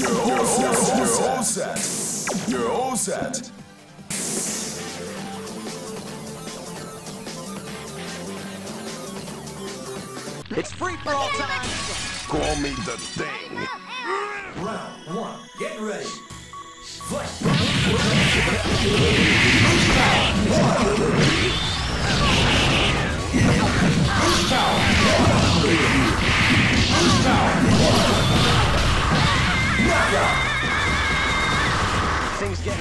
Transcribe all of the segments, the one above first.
You're all set. You're all set. It's free for all time. Call me the thing. Round one, get ready. Fight!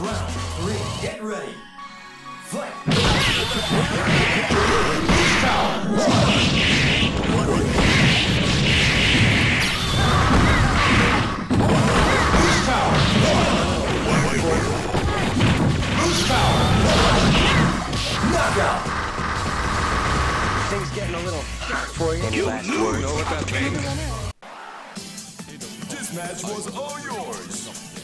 Round three, get ready. Fight! Knockout! Things getting a little dark for you. Any last words? This match was all yours.